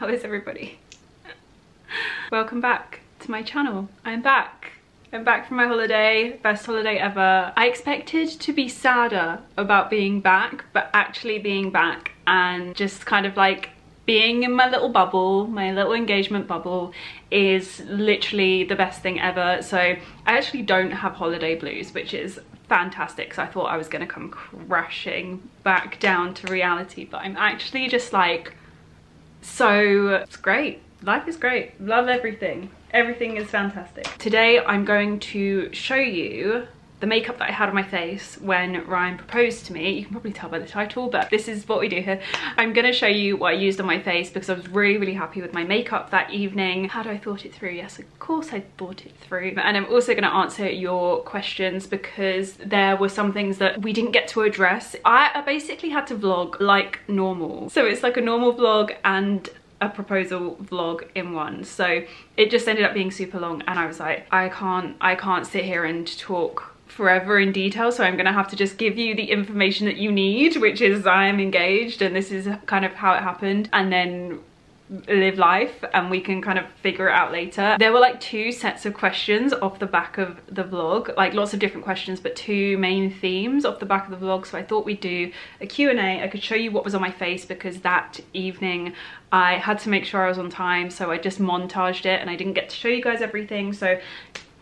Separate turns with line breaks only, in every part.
How is everybody? Welcome back to my channel. I'm back. I'm back from my holiday, best holiday ever. I expected to be sadder about being back, but actually being back and just kind of like being in my little bubble, my little engagement bubble is literally the best thing ever. So I actually don't have holiday blues, which is fantastic because I thought I was going to come crashing back down to reality, but I'm actually just like, so it's great. Life is great. Love everything. Everything is fantastic. Today I'm going to show you the makeup that I had on my face when Ryan proposed to me. You can probably tell by the title, but this is what we do here. I'm gonna show you what I used on my face because I was really, really happy with my makeup that evening. Do I thought it through? Yes, of course I thought it through. And I'm also gonna answer your questions because there were some things that we didn't get to address. I basically had to vlog like normal. So it's like a normal vlog and a proposal vlog in one so it just ended up being super long and I was like I can't I can't sit here and talk forever in detail so I'm gonna have to just give you the information that you need which is I am engaged and this is kind of how it happened and then live life and we can kind of figure it out later. There were like two sets of questions off the back of the vlog, like lots of different questions, but two main themes off the back of the vlog. So I thought we'd do a Q&A. I could show you what was on my face because that evening I had to make sure I was on time. So I just montaged it and I didn't get to show you guys everything. So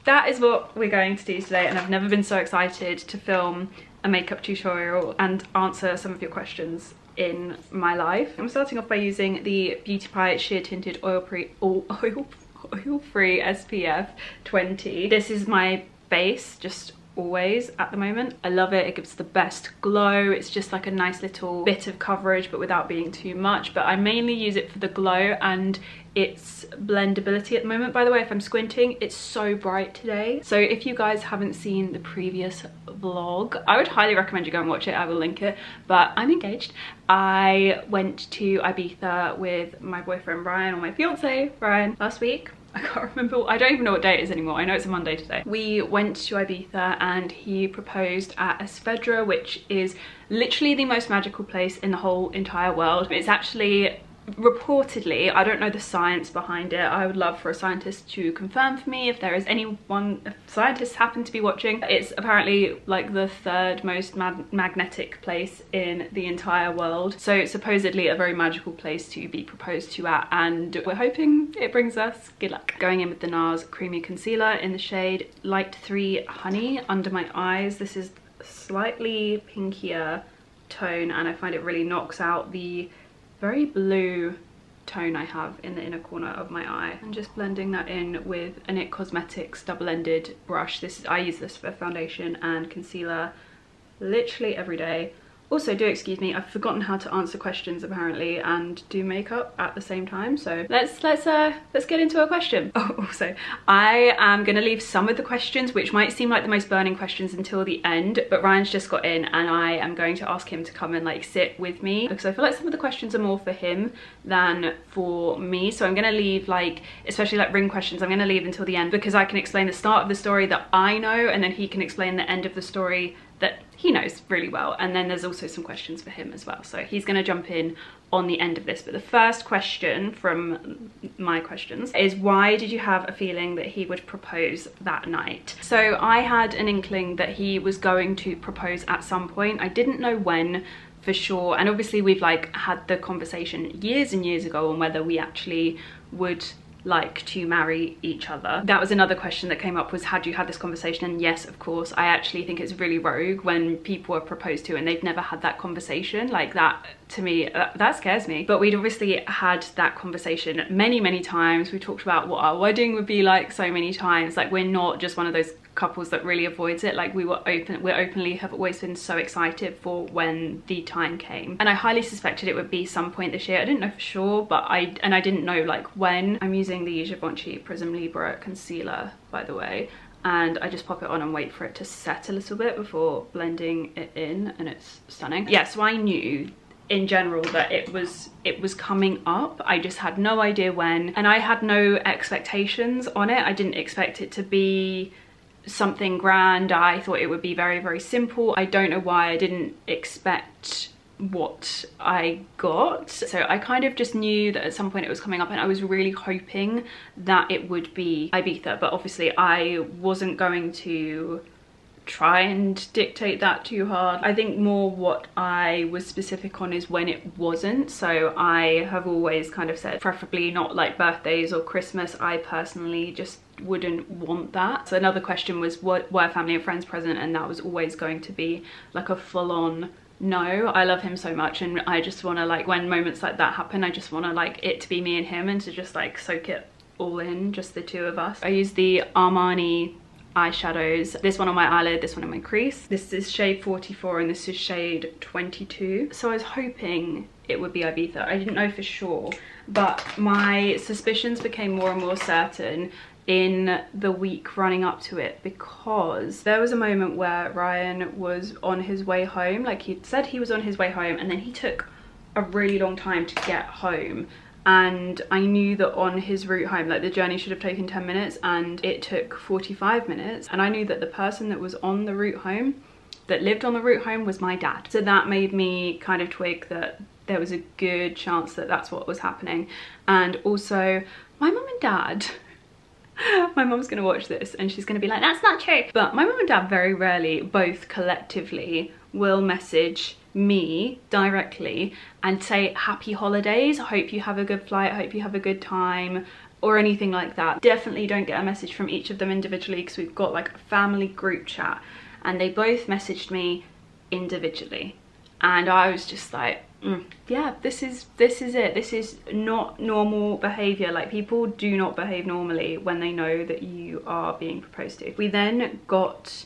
that is what we're going to do today and I've never been so excited to film a makeup tutorial and answer some of your questions in my life. I'm starting off by using the Beauty Pie Sheer Tinted Oil Free Oil, Oil, Oil Free SPF 20. This is my base, just always at the moment. I love it, it gives the best glow. It's just like a nice little bit of coverage but without being too much. But I mainly use it for the glow and its blendability at the moment. By the way, if I'm squinting, it's so bright today. So if you guys haven't seen the previous vlog, I would highly recommend you go and watch it. I will link it, but I'm engaged. I went to Ibiza with my boyfriend Ryan or my fiance Ryan last week I can't remember, I don't even know what day it is anymore. I know it's a Monday today. We went to Ibiza and he proposed at Esvedra, which is literally the most magical place in the whole entire world. It's actually reportedly i don't know the science behind it. I would love for a scientist to confirm for me if there is anyone scientists happen to be watching. It's apparently like the third most magnetic place in the entire world. So supposedly a very magical place to be proposed to at and we're hoping it brings us good luck. Going in with the nars creamy concealer in the shade light 3 honey under my eyes. This is slightly pinkier tone and i find it really knocks out the very blue tone I have in the inner corner of my eye. I'm just blending that in with a NYX Cosmetics double-ended brush. This is, I use this for foundation and concealer literally every day. Also, do excuse me, I've forgotten how to answer questions apparently and do makeup at the same time. So let's let's uh let's get into a question. Oh, also, I am gonna leave some of the questions which might seem like the most burning questions until the end, but Ryan's just got in and I am going to ask him to come and like sit with me because I feel like some of the questions are more for him than for me. So I'm gonna leave like, especially like ring questions, I'm gonna leave until the end because I can explain the start of the story that I know and then he can explain the end of the story that he knows really well. And then there's also some questions for him as well. So he's going to jump in on the end of this. But the first question from my questions is why did you have a feeling that he would propose that night? So i had an inkling that he was going to propose at some point. I didn't know when for sure. And obviously we've like had the conversation years and years ago on whether we actually would like to marry each other. That was another question that came up was had you had this conversation? And yes of course. I actually think it's really rogue when people are proposed to and they've never had that conversation. Like that to me that, that scares me. But we'd obviously had that conversation many many times. We talked about what our wedding would be like so many times. Like we're not just one of those couples that really avoids it. Like we were open we're openly have always been so excited for when the time came. And I highly suspected it would be some point this year. I didn't know for sure but I and I didn't know like when. I'm using the Givenchy Prisme Libre concealer by the way and I just pop it on and wait for it to set a little bit before blending it in and it's stunning. Yeah so I knew in general that it was it was coming up. I just had no idea when and i had no expectations on it. I didn't expect it to be something grand. I thought it would be very, very simple. I don't know why I didn't expect what I got. So I kind of just knew that at some point it was coming up and I was really hoping that it would be Ibiza, but obviously I wasn't going to try and dictate that too hard. I think more what I was specific on is when it wasn't. So I have always kind of said preferably not like birthdays or Christmas. I personally just wouldn't want that. So another question was what were family and friends present and that was always going to be like a full-on no i love him so much and i just want to like when moments like that happen i just want to like it to be me and him and to just like soak it all in just the two of us i use the armani eyeshadows. This one on my eyelid this one on my crease. This is shade 44 and this is shade 22 so i was hoping it would be ibiza. I didn't know for sure but my suspicions became more and more certain in the week running up to it because there was a moment where Ryan was on his way home. Like he said he was on his way home and then he took a really long time to get home and I knew that on his route home like the journey should have taken 10 minutes and it took 45 minutes. And I knew that the person that was on the route home that lived on the route home was my dad. So that made me kind of twig that there was a good chance that that's what was happening. And also my mum and dad my mom's gonna watch this and she's gonna be like that's not true. But my mom and dad very rarely both collectively will message me directly and say happy holidays. I hope you have a good flight. I hope you have a good time or anything like that. Definitely don't get a message from each of them individually because we've got like a family group chat and they both messaged me individually. And I was just like Mm. yeah this is this is it. This is not normal behavior. Like people do not behave normally when they know that you are being proposed to. We then got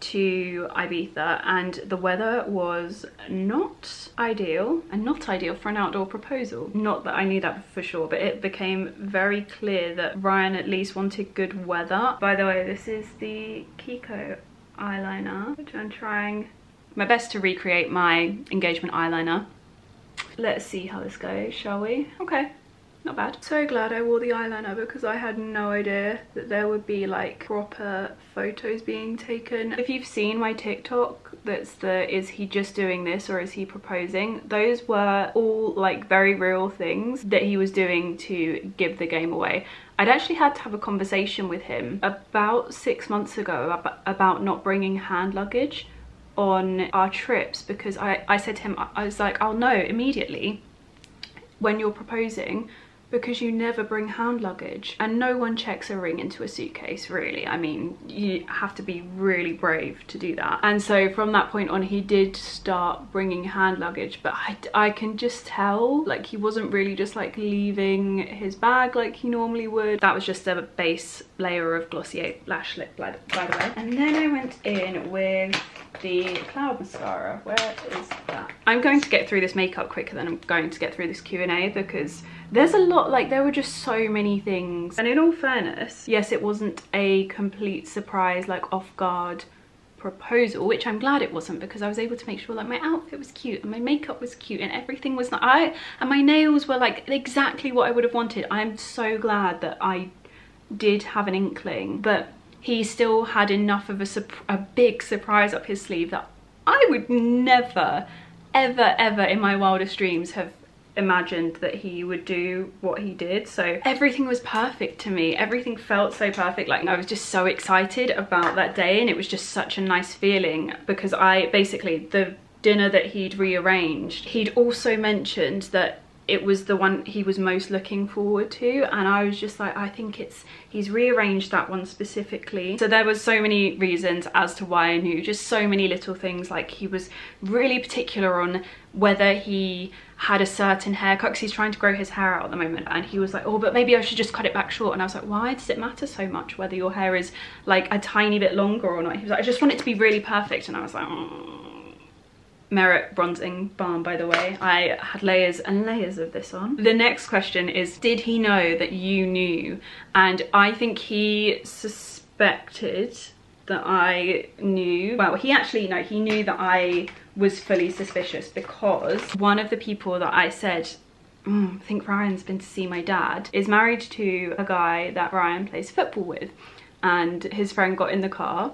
to Ibiza and the weather was not ideal and not ideal for an outdoor proposal. Not that I knew that for sure, but it became very clear that Ryan at least wanted good weather. By the way, this is the Kiko eyeliner, which I'm trying my best to recreate my engagement eyeliner let's see how this goes, shall we? Okay, not bad. So glad I wore the eyeliner because I had no idea that there would be like proper photos being taken. If you've seen my TikTok that's the is he just doing this or is he proposing, those were all like very real things that he was doing to give the game away. I'd actually had to have a conversation with him about six months ago about not bringing hand luggage on our trips because I, I said to him, I was like, oh, I'll know immediately when you're proposing because you never bring hand luggage and no one checks a ring into a suitcase really. I mean you have to be really brave to do that. And so from that point on he did start bringing hand luggage but i, I can just tell like he wasn't really just like leaving his bag like he normally would. That was just a base layer of glossier Lash Slick by the way. And then i went in with the cloud mascara. Where is that? I'm going to get through this makeup quicker than i'm going to get through this q&a because there's a lot like there were just so many things. And in all fairness yes it wasn't a complete surprise like off guard proposal which i'm glad it wasn't because i was able to make sure that my outfit was cute and my makeup was cute and everything was not i and my nails were like exactly what i would have wanted. I'm so glad that i did have an inkling but he still had enough of a, a big surprise up his sleeve that i would never ever ever in my wildest dreams have imagined that he would do what he did. So everything was perfect to me. Everything felt so perfect. Like I was just so excited about that day and it was just such a nice feeling because I basically the dinner that he'd rearranged he'd also mentioned that it was the one he was most looking forward to and I was just like I think it's he's rearranged that one specifically so there was so many reasons as to why I knew just so many little things like he was really particular on whether he had a certain haircut because he's trying to grow his hair out at the moment and he was like oh but maybe I should just cut it back short and I was like why does it matter so much whether your hair is like a tiny bit longer or not he was like I just want it to be really perfect and I was like mm. Merit bronzing balm by the way. I had layers and layers of this on. The next question is, did he know that you knew? And I think he suspected that I knew. Well, he actually, no, he knew that I was fully suspicious because one of the people that I said mm, I think Ryan's been to see my dad, is married to a guy that Ryan plays football with. And his friend got in the car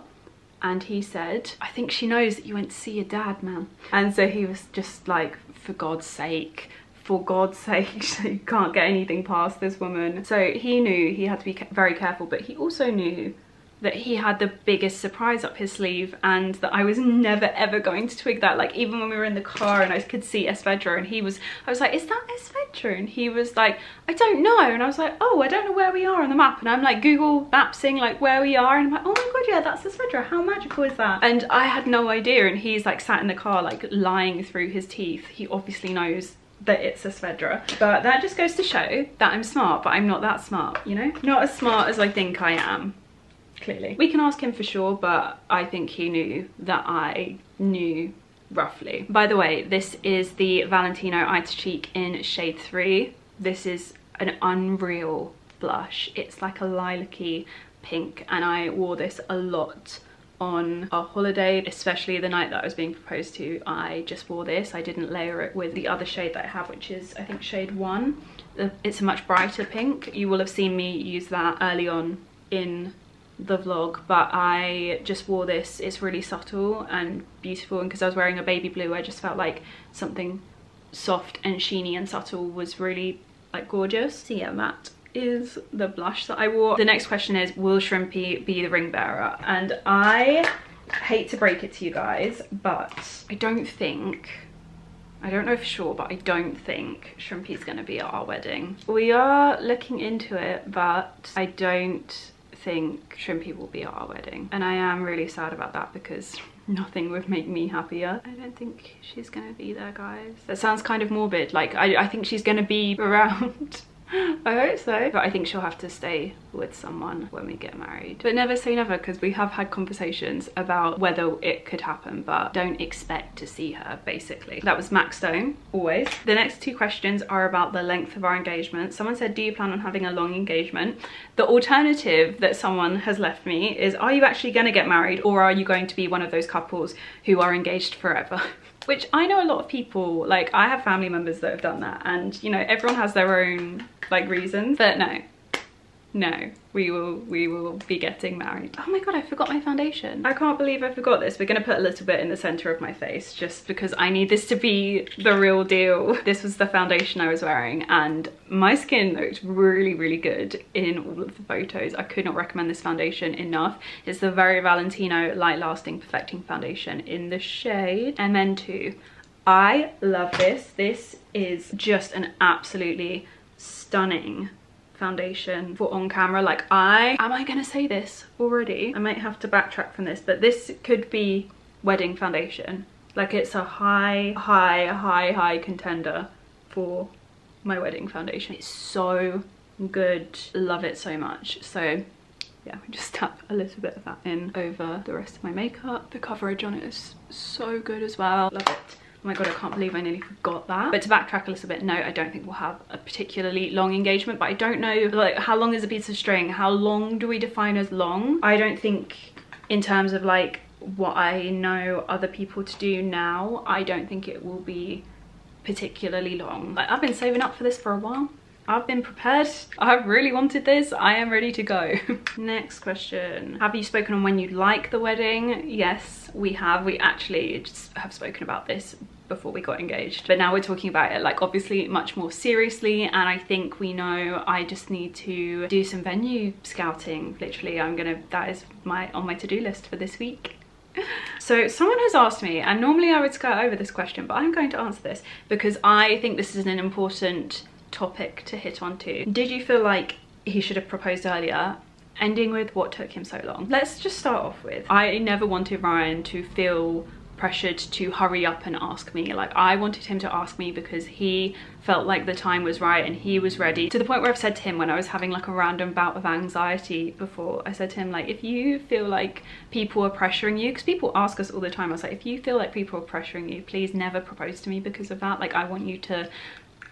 and he said, I think she knows that you went to see your dad, man. And so he was just like, for God's sake, for God's sake, you can't get anything past this woman. So he knew he had to be very careful, but he also knew that he had the biggest surprise up his sleeve and that I was never ever going to twig that. Like even when we were in the car and I could see Esvedra and he was I was like is that Esvedra? And he was like I don't know. And I was like oh I don't know where we are on the map. And I'm like Google mapsing like where we are. And I'm like oh my god yeah that's Esvedra. How magical is that? And I had no idea. And he's like sat in the car like lying through his teeth. He obviously knows that it's Esvedra. But that just goes to show that I'm smart, but I'm not that smart, you know? Not as smart as I think I am clearly. We can ask him for sure, but I think he knew that I knew roughly. By the way, this is the Valentino Eye to Cheek in shade 3. This is an unreal blush. It's like a lilac-y pink and I wore this a lot on our holiday, especially the night that I was being proposed to. I just wore this. I didn't layer it with the other shade that I have, which is I think shade 1. Uh, it's a much brighter pink. You will have seen me use that early on in the vlog but I just wore this. It's really subtle and beautiful and because I was wearing a baby blue I just felt like something soft and sheeny and subtle was really like gorgeous. So yeah that is the blush that I wore. The next question is will Shrimpy be the ring bearer? And I hate to break it to you guys but I don't think I don't know for sure, but I don't think Shrimpy's gonna be at our wedding. We are looking into it, but I don't think Shrimpy will be at our wedding. And I am really sad about that because nothing would make me happier. I don't think she's gonna be there, guys. That sounds kind of morbid. Like, I, I think she's gonna be around I hope so. But I think she'll have to stay with someone when we get married. But never say never because we have had conversations about whether it could happen, but don't expect to see her basically. That was MAC Stone, always. The next two questions are about the length of our engagement. Someone said, do you plan on having a long engagement? The alternative that someone has left me is, are you actually gonna get married or are you going to be one of those couples who are engaged forever? which I know a lot of people, like I have family members that have done that and you know, everyone has their own like reasons, but no, no we will we will be getting married. Oh my god i forgot my foundation. I can't believe i forgot this. We're gonna put a little bit in the center of my face just because i need this to be the real deal. This was the foundation i was wearing and my skin looked really really good in all of the photos. I could not recommend this foundation enough. It's the very valentino light lasting perfecting foundation in the shade. Mn2 i love this. This is just an absolutely stunning foundation for on camera. Like I am I gonna say this already? I might have to backtrack from this but this could be wedding foundation. Like it's a high high high high contender for my wedding foundation. It's so good. Love it so much. So yeah we just tap a little bit of that in over the rest of my makeup. The coverage on it is so good as well. Love it Oh my god, I can't believe I nearly forgot that. But to backtrack a little bit, no, I don't think we'll have a particularly long engagement, but I don't know, like, how long is a piece of string? How long do we define as long? I don't think in terms of like what I know other people to do now, I don't think it will be particularly long. Like, I've been saving up for this for a while. I've been prepared. I've really wanted this. I am ready to go. Next question. Have you spoken on when you'd like the wedding? Yes, we have. We actually just have spoken about this before we got engaged but now we're talking about it like obviously much more seriously and I think we know I just need to do some venue scouting literally I'm gonna that is my on my to-do list for this week so someone has asked me and normally I would skirt over this question but I'm going to answer this because I think this is an important topic to hit onto did you feel like he should have proposed earlier ending with what took him so long let's just start off with I never wanted Ryan to feel pressured to hurry up and ask me. Like I wanted him to ask me because he felt like the time was right and he was ready to the point where I've said to him when I was having like a random bout of anxiety before, I said to him like, if you feel like people are pressuring you, because people ask us all the time, I was like, if you feel like people are pressuring you, please never propose to me because of that. Like I want you to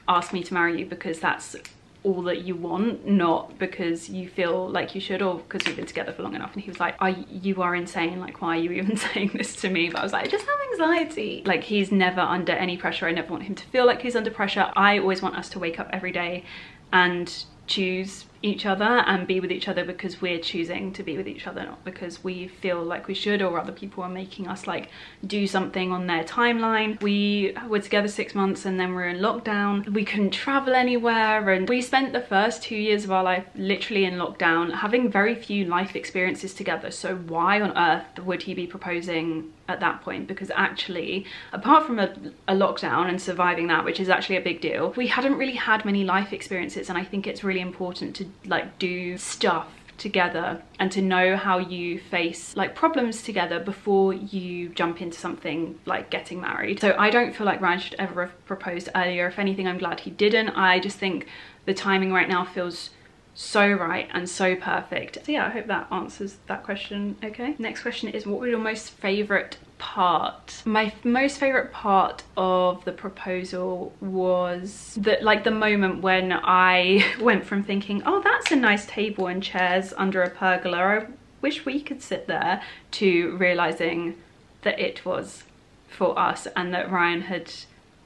ask me to marry you because that's all that you want not because you feel like you should or because we've been together for long enough. And he was like are you are insane. Like why are you even saying this to me? But I was like I just have anxiety. Like he's never under any pressure. I never want him to feel like he's under pressure. I always want us to wake up every day and choose each other and be with each other because we're choosing to be with each other not because we feel like we should or other people are making us like do something on their timeline. We were together six months and then we we're in lockdown. We couldn't travel anywhere and we spent the first two years of our life literally in lockdown having very few life experiences together. So why on earth would he be proposing at that point? Because actually apart from a, a, lockdown and surviving that which is actually a big deal we hadn't really had many life experiences and I think it's really important to like do stuff together and to know how you face like problems together before you jump into something like getting married. So I don't feel like Ryan should ever have proposed earlier. If anything, I'm glad he didn't. I just think the timing right now feels so right and so perfect. So yeah, I hope that answers that question okay. Next question is what were your most favourite part? My most favourite part of the proposal was that like the moment when I went from thinking, oh that's a nice table and chairs under a pergola, I wish we could sit there, to realising that it was for us and that Ryan had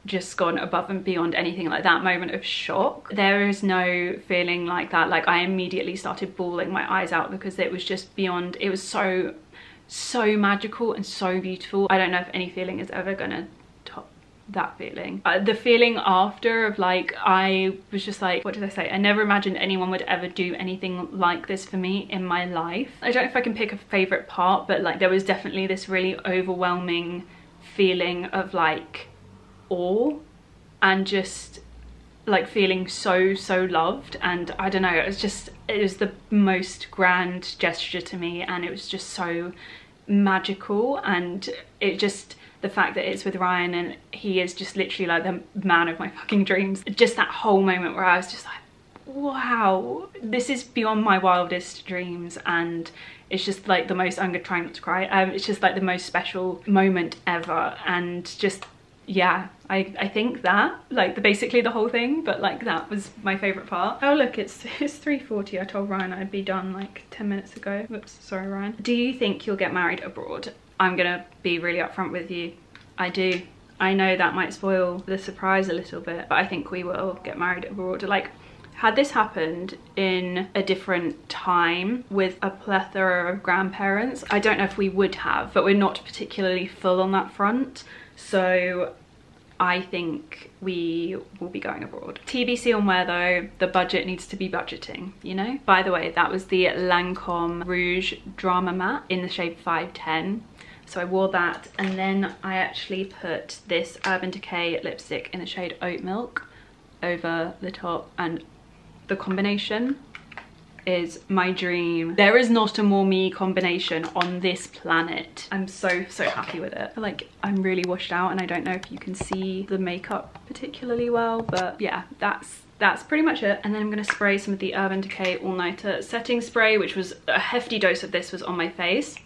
just gone above and beyond anything like that moment of shock. There is no feeling like that. Like I immediately started bawling my eyes out because it was just beyond, it was so, so magical and so beautiful. I don't know if any feeling is ever gonna top that feeling. Uh, the feeling after of like, I was just like, what did I say? I never imagined anyone would ever do anything like this for me in my life. I don't know if I can pick a favorite part, but like there was definitely this really overwhelming feeling of like, awe and just like feeling so so loved and I don't know it was just it was the most grand gesture to me and it was just so magical and it just the fact that it's with Ryan and he is just literally like the man of my fucking dreams. Just that whole moment where I was just like wow this is beyond my wildest dreams and it's just like the most I'm gonna try not to cry um, it's just like the most special moment ever and just yeah I, I think that like the basically the whole thing but like that was my favorite part. Oh look it's it's 3:40. i told ryan i'd be done like 10 minutes ago. Whoops sorry ryan. Do you think you'll get married abroad? I'm gonna be really upfront with you. I do. I know that might spoil the surprise a little bit but i think we will get married abroad. Like had this happened in a different time with a plethora of grandparents i don't know if we would have but we're not particularly full on that front. So I think we will be going abroad. TBC on where though, the budget needs to be budgeting, you know? By the way, that was the Lancome Rouge Drama Matte in the shade 510. So I wore that and then I actually put this Urban Decay lipstick in the shade Oat Milk over the top and the combination is my dream. There is not a more me combination on this planet. I'm so, so happy with it. Like, I'm really washed out and I don't know if you can see the makeup particularly well, but yeah, that's that's pretty much it and then i'm going to spray some of the urban decay all-nighter setting spray which was a hefty dose of this was on my face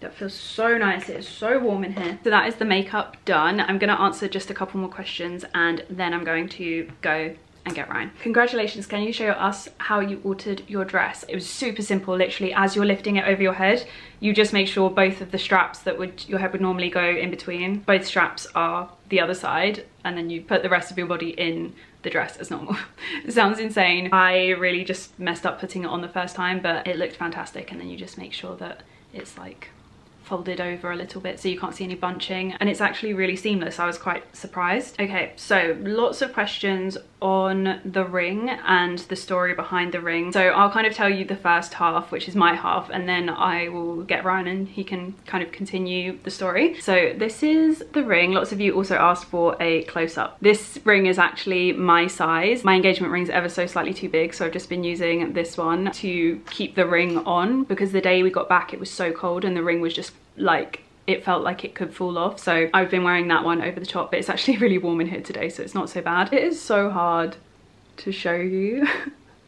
that feels so nice it is so warm in here so that is the makeup done i'm going to answer just a couple more questions and then i'm going to go and get Ryan. Congratulations, can you show us how you altered your dress? It was super simple, literally as you're lifting it over your head, you just make sure both of the straps that would your head would normally go in between, both straps are the other side and then you put the rest of your body in the dress as normal. sounds insane. I really just messed up putting it on the first time, but it looked fantastic and then you just make sure that it's like folded over a little bit so you can't see any bunching and it's actually really seamless. I was quite surprised. Okay so lots of questions on the ring and the story behind the ring. So I'll kind of tell you the first half which is my half and then I will get Ryan and he can kind of continue the story. So this is the ring. Lots of you also asked for a close-up. This ring is actually my size. My engagement ring is ever so slightly too big so I've just been using this one to keep the ring on because the day we got back it was so cold and the ring was just like it felt like it could fall off so I've been wearing that one over the top but it's actually really warm in here today so it's not so bad. It is so hard to show you.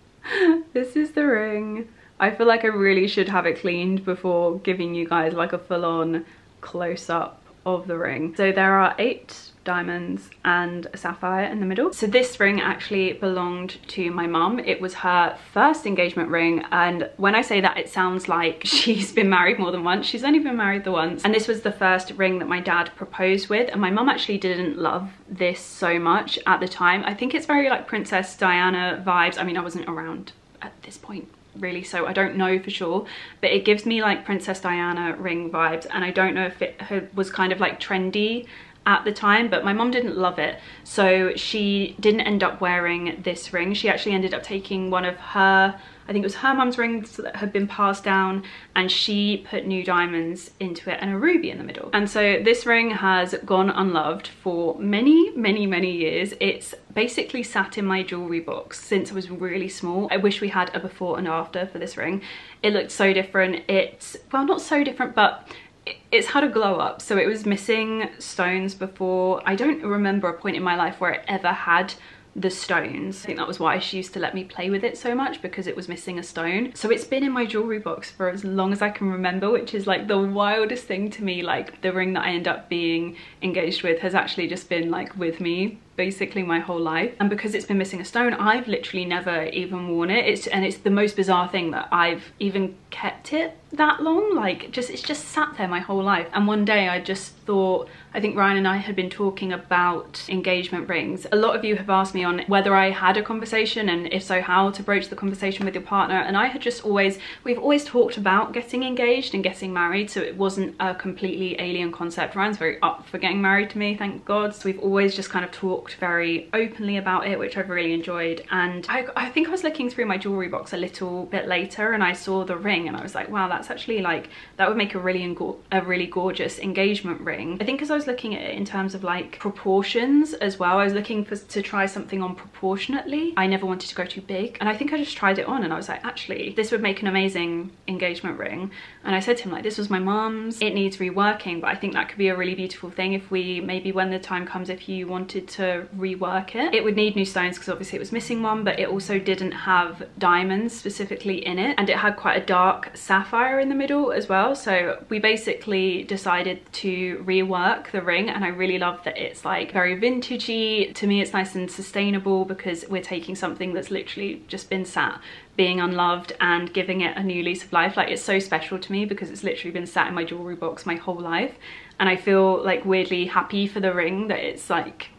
this is the ring. I feel like I really should have it cleaned before giving you guys like a full-on close-up of the ring. So there are eight diamonds and a sapphire in the middle. So this ring actually belonged to my mum. It was her first engagement ring and when I say that it sounds like she's been married more than once. She's only been married the once and this was the first ring that my dad proposed with and my mum actually didn't love this so much at the time. I think it's very like Princess Diana vibes. I mean I wasn't around at this point really so I don't know for sure but it gives me like Princess Diana ring vibes and I don't know if it was kind of like trendy at the time but my mom didn't love it so she didn't end up wearing this ring she actually ended up taking one of her I think it was her mum's rings that had been passed down and she put new diamonds into it and a ruby in the middle. And so this ring has gone unloved for many, many, many years. It's basically sat in my jewelry box since I was really small. I wish we had a before and after for this ring. It looked so different. It's, well, not so different, but it's had a glow up so it was missing stones before i don't remember a point in my life where it ever had the stones. I think that was why she used to let me play with it so much because it was missing a stone. So it's been in my jewelry box for as long as I can remember, which is like the wildest thing to me. Like the ring that I end up being engaged with has actually just been like with me basically my whole life. And because it's been missing a stone I've literally never even worn it. It's and it's the most bizarre thing that I've even kept it that long. Like just it's just sat there my whole life. And one day I just thought I think Ryan and I had been talking about engagement rings. A lot of you have asked me on whether I had a conversation and if so how to broach the conversation with your partner. And I had just always we've always talked about getting engaged and getting married. So it wasn't a completely alien concept. Ryan's very up for getting married to me thank god. So we've always just kind of talked talked very openly about it, which I've really enjoyed. And I, I think I was looking through my jewelry box a little bit later and I saw the ring and I was like, wow, that's actually like, that would make a really, a really gorgeous engagement ring. I think as I was looking at it in terms of like proportions as well, I was looking for to try something on proportionately. I never wanted to go too big. And I think I just tried it on and I was like, actually, this would make an amazing engagement ring. And I said to him like, this was my mom's, it needs reworking, but I think that could be a really beautiful thing if we, maybe when the time comes, if you wanted to rework it. It would need new stones because obviously it was missing one, but it also didn't have diamonds specifically in it. And it had quite a dark sapphire in the middle as well. So we basically decided to rework the ring and I really love that it's like very vintagey. To me, it's nice and sustainable because we're taking something that's literally just been sat being unloved and giving it a new lease of life. Like it's so special to me because it's literally been sat in my jewelry box my whole life. And I feel like weirdly happy for the ring that it's like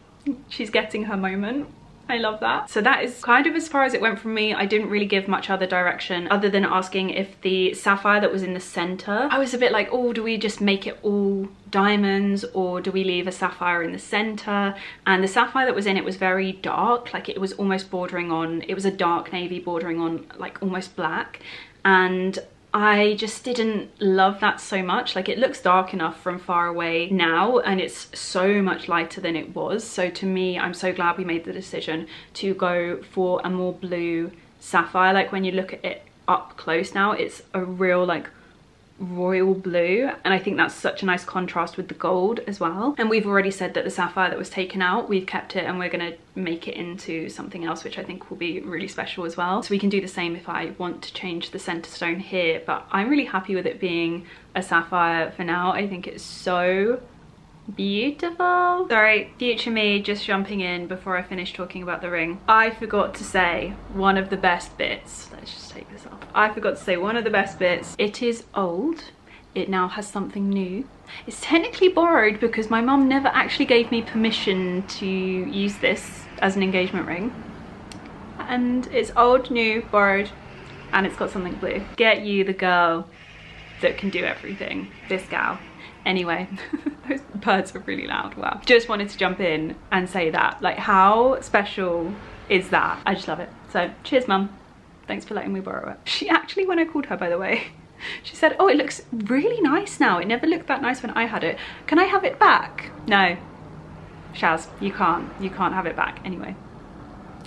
she's getting her moment. I love that. So that is kind of as far as it went from me. I didn't really give much other direction other than asking if the sapphire that was in the center, I was a bit like, oh, do we just make it all diamonds or do we leave a sapphire in the center? And the sapphire that was in it was very dark, like it was almost bordering on, it was a dark navy bordering on like almost black. And I just didn't love that so much. Like it looks dark enough from far away now and it's so much lighter than it was. So to me, I'm so glad we made the decision to go for a more blue sapphire. Like when you look at it up close now, it's a real like royal blue and I think that's such a nice contrast with the gold as well. And we've already said that the sapphire that was taken out we've kept it and we're going to make it into something else which I think will be really special as well. So we can do the same if I want to change the center stone here but I'm really happy with it being a sapphire for now. I think it's so beautiful. Sorry future me just jumping in before I finish talking about the ring. I forgot to say one of the best bits. Let's just take this off. I forgot to say one of the best bits. It is old. It now has something new. It's technically borrowed because my mum never actually gave me permission to use this as an engagement ring. And it's old new borrowed and it's got something blue. Get you the girl that can do everything. This gal Anyway, those birds are really loud, wow. Just wanted to jump in and say that, like how special is that? I just love it. So cheers mum, thanks for letting me borrow it. She actually, when I called her by the way, she said, oh, it looks really nice now. It never looked that nice when I had it. Can I have it back? No, Shaz, you can't. You can't have it back anyway.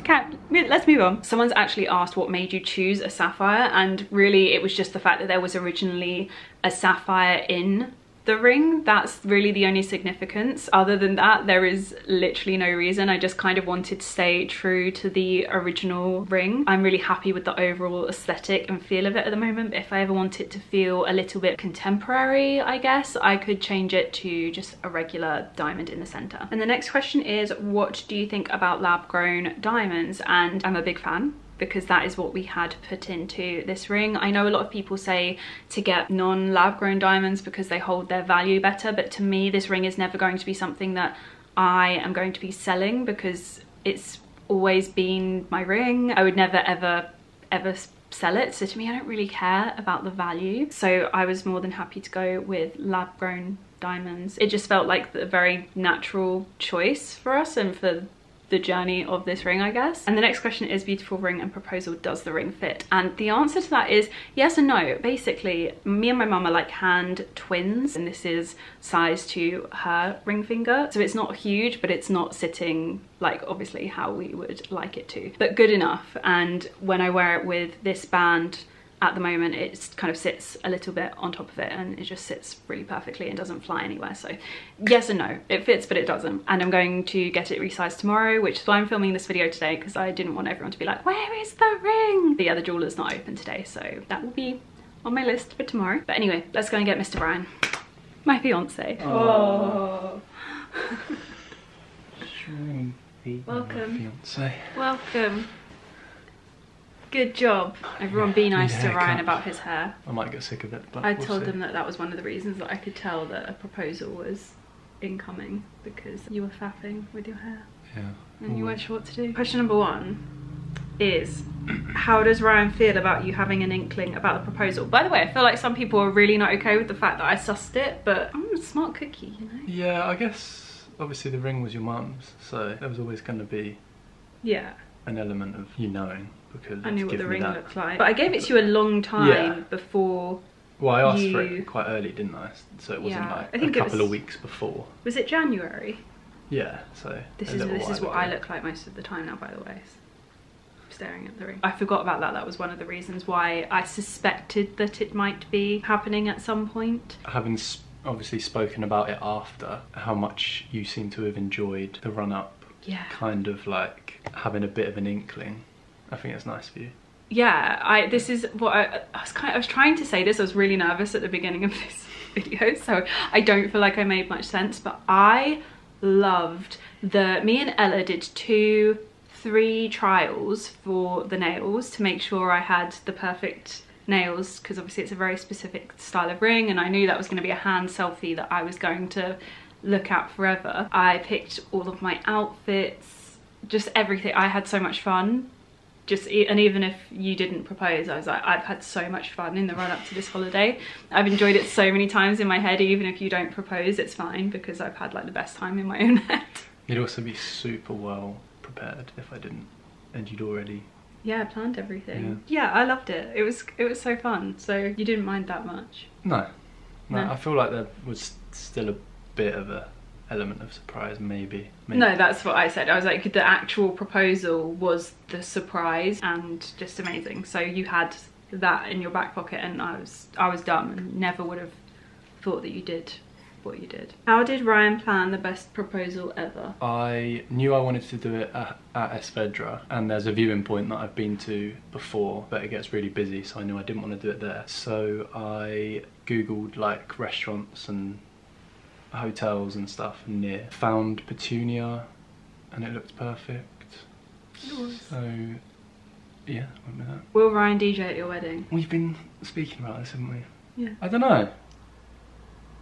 Can't. Let's move on. Someone's actually asked what made you choose a sapphire and really it was just the fact that there was originally a sapphire in the ring. That's really the only significance. Other than that, there is literally no reason. I just kind of wanted to stay true to the original ring. I'm really happy with the overall aesthetic and feel of it at the moment. If I ever want it to feel a little bit contemporary, I guess, I could change it to just a regular diamond in the center. And the next question is, what do you think about lab grown diamonds? And I'm a big fan because that is what we had put into this ring. I know a lot of people say to get non-lab grown diamonds because they hold their value better, but to me this ring is never going to be something that I am going to be selling because it's always been my ring. I would never ever ever sell it so to me I don't really care about the value so I was more than happy to go with lab grown diamonds it just felt like a very natural choice for us and for the journey of this ring I guess. And the next question is beautiful ring and proposal does the ring fit? And the answer to that is yes and no. Basically me and my mum are like hand twins and this is size to her ring finger so it's not huge but it's not sitting like obviously how we would like it to but good enough and when I wear it with this band at the moment it kind of sits a little bit on top of it and it just sits really perfectly and doesn't fly anywhere so yes and no it fits but it doesn't and I'm going to get it resized tomorrow which is why I'm filming this video today because I didn't want everyone to be like where is the ring the other jeweler's not open today so that will be on my list for tomorrow but anyway let's go and get Mr. Brian my fiance oh. Welcome. Fiance. Welcome. Good job. Everyone be nice to Ryan about his hair.
I might get sick of it, but
I
we'll
told
see.
them that that was one of the reasons that I could tell that a proposal was incoming because you were faffing with your hair
Yeah.
and you weren't sure what to do. Question number one is how does Ryan feel about you having an inkling about the proposal? By the way, I feel like some people are really not okay with the fact that I sussed it, but I'm a smart cookie, you know?
Yeah, I guess obviously the ring was your mum's, so there was always going to be
Yeah,
an element of you knowing because
I knew what the ring
that.
looked like. But I gave it to you a long time
Yeah.
before.
Well, I asked for it quite early, didn't I? So it wasn't
Yeah,
like
I think
a couple
was-
of weeks before.
Was it January?
Yeah, so
This is this is
while
what I look like most of the time now, by the way. I'm staring at the ring. I forgot about that. That was one of the reasons why I suspected that it might be happening at some point.
Having obviously spoken about it after, how much you seem to have enjoyed the run up,
Yeah.
kind of like having a bit of an inkling. I think it's nice for you.
Yeah, I this is what I, I was kind I was trying to say this. I was really nervous at the beginning of this video, so I don't feel like I made much sense, but I loved the me and Ella did two three trials for the nails to make sure I had the perfect nails because obviously it's a very specific style of ring and I knew that was going to be a hand selfie that I was going to look at forever. I picked all of my outfits, just everything. I had so much fun just and even if you didn't propose i was like i've had so much fun in the run up to this holiday i've enjoyed it so many times in my head even if you don't propose it's fine because i've had like the best time in my own head
You'd also be super well prepared if I didn't, and you'd already.
yeah i planned everything yeah. i loved it it was it was so fun so you didn't mind that much
No, no,
No?
I feel like there was still a bit of a element of surprise, maybe. maybe.
no that's what i said i was like the actual proposal was the surprise and just amazing so you had that in your back pocket and i was i was dumb and never would have thought that you did what you did how did ryan plan the best proposal ever
I knew I wanted to do it at, at Esvedra, and there's a viewing point that I've been to before, but it gets really busy, so I knew I didn't want to do it there. So I googled like restaurants and hotels and stuff near. Found Petunia, and it looked perfect. So yeah, went with that.
will ryan dj at your wedding
We've been speaking about this, haven't we?
yeah
I don't know.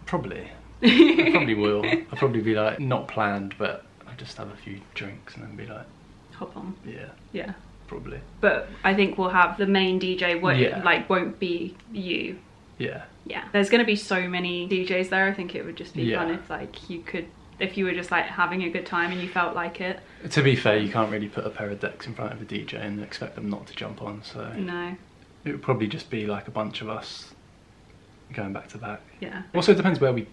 Probably. I probably will. I'll probably be like not planned, but I'll just have a few drinks and then be like,
hop on
yeah,
yeah
probably.
but i think we'll have the main dj won't
Yeah.
like won't be you
Yeah.
Yeah there's gonna be so many djs there i think it would just be
Yeah.
fun if like you could if you were just like having a good time and you felt like it
To be fair, you can't really put a pair of decks in front of a DJ and expect them not to jump on. So
no
it would probably just be like a bunch of us going back to back.
yeah
Also, it depends where we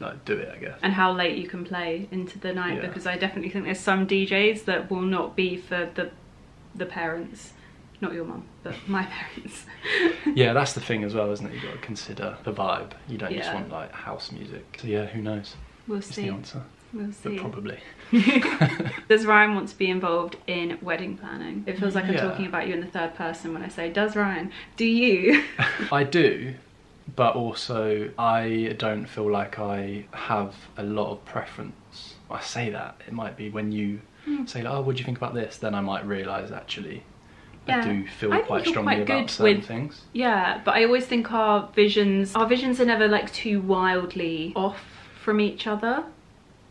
like do it, I guess.
and how late you can play into the night
Yeah.
because I definitely think there's some DJs that will not be for the the parents Not your mum, but my parents.
Yeah, that's the thing as well, isn't it? You've got to consider the vibe. You don't just want like house music. So yeah, who knows?
We'll
the
see.
answer.
We'll
But
see.
probably.
Does Ryan want to be involved in wedding planning? It feels like I'm talking about you in the third person when I say, Does Ryan? Do you?
I do, but also I don't feel like I have a lot of preference. I say that it might be when you
Hmm.
say, "Oh, what do you think about this?" Then I might realise actually
Yeah.
I do feel
I
quite strongly
quite
about certain
with-
things.
Yeah, but I always think our visions, our visions are never like too wildly off from each other.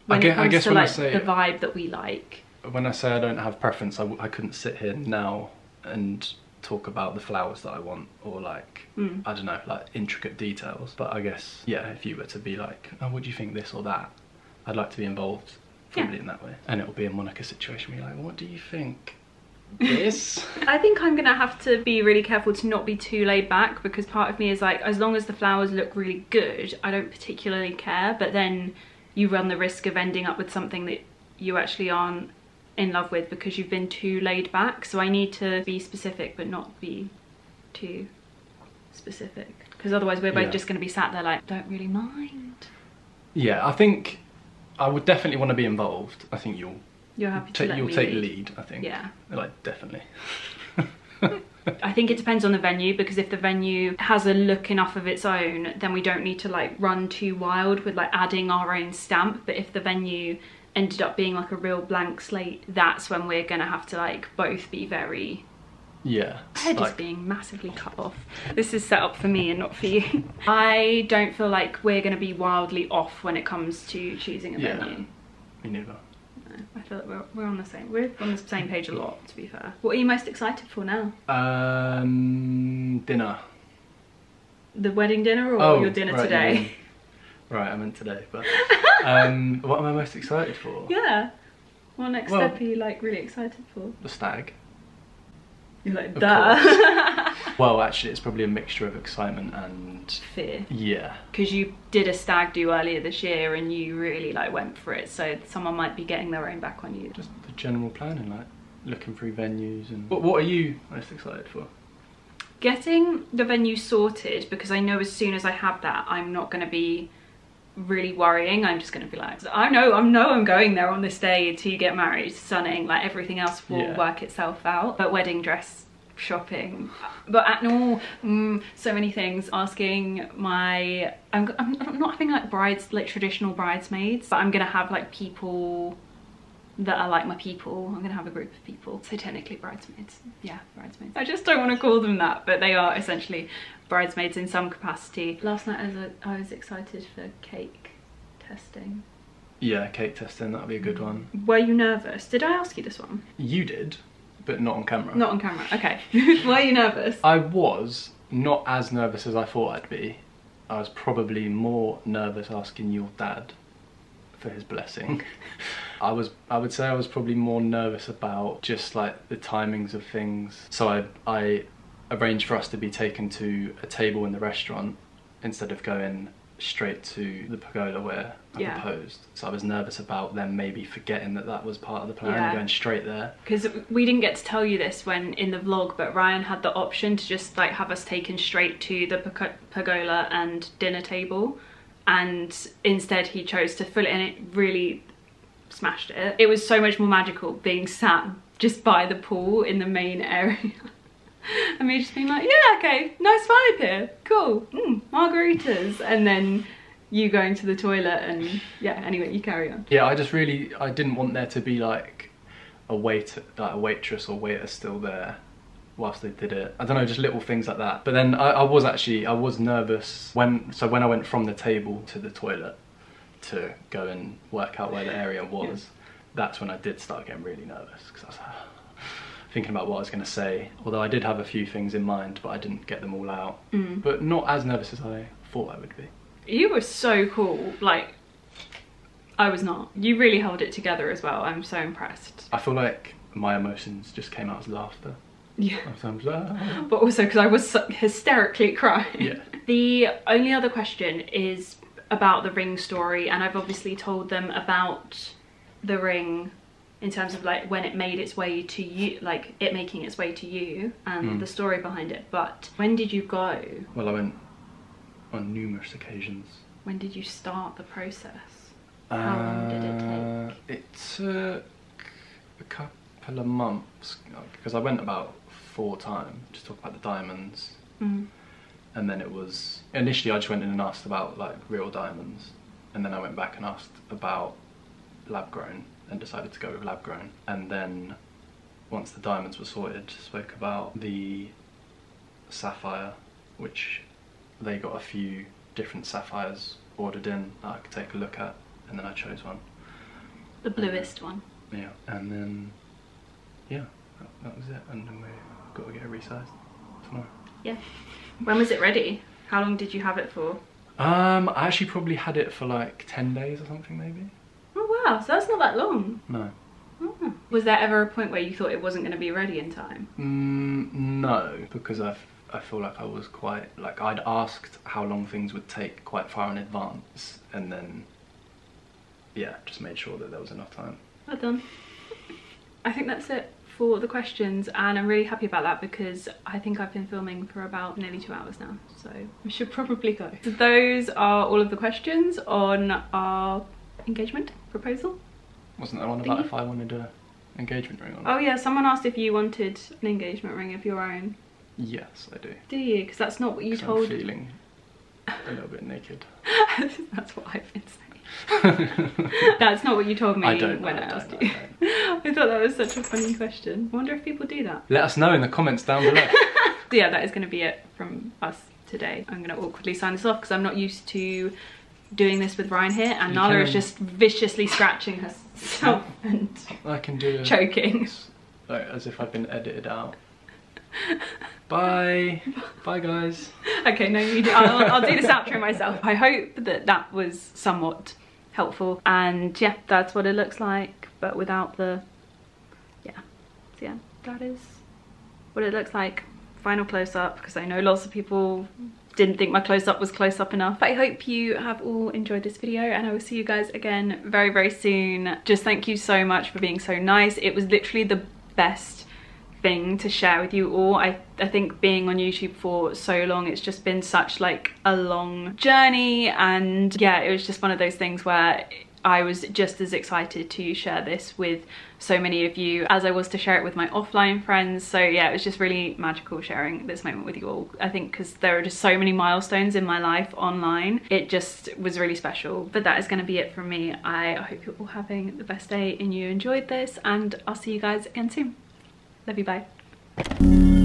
When
gue-
it
I
comes
guess
to
when I
like
say-
the vibe that we like.
When I say I don't have preference, I, w- I couldn't sit here now and talk about the flowers that I want or like
Mm.
I don't know, like intricate details. But I guess yeah, if you were to be like, "Oh, what do you think this or that?" I'd like to be involved probably
Yeah.
in that way, and it'll be a Monica situation where you're like, "What do you think?" This.
I think I'm gonna have to be really careful to not be too laid back because part of me is like, as long as the flowers look really good, I don't particularly care. But then you run the risk of ending up with something that you actually aren't in love with because you've been too laid back. So I need to be specific, but not be too specific because otherwise we're both
Yeah.
just gonna be sat there like, don't really mind.
Yeah, I think I would definitely want to be involved. I think you'll
You're happy to
take you'll take
lead.
lead. I think.
Yeah.
Like definitely.
I think it depends on the venue because if the venue has a look enough of its own, then we don't need to like run too wild with like adding our own stamp. But if the venue ended up being like a real blank slate, that's when we're gonna have to like both be very.
Yeah.
My head is being massively cut off. This is set up for me and not for you. I don't feel like we're gonna be wildly off when it comes to choosing a
Yeah.
venue.
Me neither.
No, I feel like we're, we're on the same. We're on the same page a lot, to be fair. What are you most excited for now?
Um, dinner.
The wedding dinner or
Oh,
your dinner
right,
today?
mean- Right, I meant today, but um, what am I most excited for?
Yeah. What next
Well-
step are you like really excited for?
The stag.
You're like, duh.
Well, actually, it's probably a mixture of excitement and
Fear.
yeah,
Because you did a stag do earlier this year and you really like went for it, so someone might be getting their own back on you.
just the general planning, like looking through venues and. What What are you most excited for?
Getting the venue sorted because I know as soon as I have that, I'm not going to be really worrying. I'm just going to be like, I know, I know I'm going there on this day to get married, stunning. Like everything else will
Yeah.
work itself out. But wedding dress shopping, but at no, mm, so many things. Asking my, I'm, I'm I'm not having like brides, like traditional bridesmaids, but I'm gonna have like people that are like my people. I'm gonna have a group of people. So technically bridesmaids. Yeah, bridesmaids. I just don't want to call them that, but they are essentially bridesmaids in some capacity. Last night I was, I was excited for cake testing.
Yeah, cake testing. That'll be a good one.
Were you nervous? Did I ask you this one?
You did, but not on camera.
Not on camera. Okay. Why are you nervous?
I was not as nervous as I thought I'd be. I was probably more nervous asking your dad for his blessing. I was I would say I was probably more nervous about just like the timings of things. So I I arranged for us to be taken to a table in the restaurant instead of going straight to the pergola where I
Yeah.
proposed. So I was nervous about them maybe forgetting that that was part of the plan
Yeah.
and going straight there.
Because we didn't get to tell you this when in the vlog, but Ryan had the option to just like have us taken straight to the pergola and dinner table, and instead he chose to fill it, and it really smashed it. It was so much more magical being sat just by the pool in the main area. And me just being like, yeah, okay, nice vibe here, cool, mm, margaritas, and then you going to the toilet and yeah. Anyway, you carry on.
Yeah, I just really I didn't want there to be like a wait like a waitress or waiter still there whilst they did it. I don't know, just little things like that. But then I, I was actually I was nervous when so when I went from the table to the toilet to go and work out where the area was. That's when I did start getting really nervous because I was like, thinking about what I was going to say. Although I did have a few things in mind, but I didn't get them all out.
Mm.
But not as nervous as I thought I would be.
You were so cool. Like, I was not. You really held it together as well. I'm so impressed.
I feel like my emotions just came out as laughter.
Yeah.
Sometimes, ah.
But also because I was so hysterically crying.
Yeah.
The only other question is about the ring story, and I've obviously told them about the ring in terms of like when it made its way to you, like it making its way to you and
Mm.
the story behind it. But when did you go?
Well, I went on numerous occasions.
When did you start the process? How long did it
take It took a couple of months because I went about four times to talk about the diamonds,
Mm.
and then it was initially I just went in and asked about like real diamonds, and then I went back and asked about lab grown and decided to go with lab grown, and then once the diamonds were sorted, spoke about the sapphire, which they got a few different sapphires ordered in that I could take a look at, and then I chose one.
The bluest one.
Yeah, and then yeah, that, that was it, and then we got to get it resized tomorrow.
Yeah. When was it ready? How long did you have it for?
Um, I actually probably had it for like ten days or something, maybe.
Wow, so that's not that long.
No.
Oh. Was there ever a point where you thought it wasn't going to be ready in time?
Mm, no, because I, f- I feel like I was quite like I'd asked how long things would take quite far in advance, and then yeah, just made sure that there was enough time.
Well done. I think that's it for the questions and I'm really happy about that because I think I've been filming for about nearly two hours now so we should probably go. So those are all of the questions on our engagement proposal.
Wasn't there one about if I wanted a engagement ring on?
Oh yeah, someone asked if you wanted an engagement ring of your own.
Yes, I do.
Do you? Because that's not what you told.
I'm feeling a little bit naked.
that's what I've been saying. That's not what you told me
I don't
when I,
I
asked you. I thought that was such a funny question. I wonder if people do that.
Let us know in the comments down below.
So yeah, that is going to be it from us today. I'm going to awkwardly sign this off because I'm not used to doing this with Ryan here and
You
Nala is just viciously scratching herself and
I can do
choking.
like, as if I've been edited out. Bye. Bye, guys.
Okay, no, you do. I'll, I'll do this outro myself. I hope that that was somewhat helpful and yeah, that's what it looks like but without the, yeah. So yeah, that is what it looks like. Final close up because I know lots of people didn't think my close up was close up enough. But I hope you have all enjoyed this video and I will see you guys again very, very soon. Just thank you so much for being so nice. It was literally the best thing to share with you all. I, I think being on YouTube for so long, it's just been such like a long journey and yeah, it was just one of those things where I was just as excited to share this with so many of you as I was to share it with my offline friends. So yeah, it was just really magical sharing this moment with you all. I think because there are just so many milestones in my life online, it just was really special. But that is going to be it from me. I hope you're all having the best day and you enjoyed this and I'll see you guys again soon. Love you, bye.